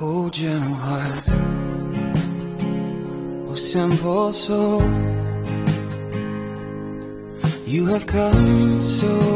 Oh, gentle heart, oh, simple soul, you have come so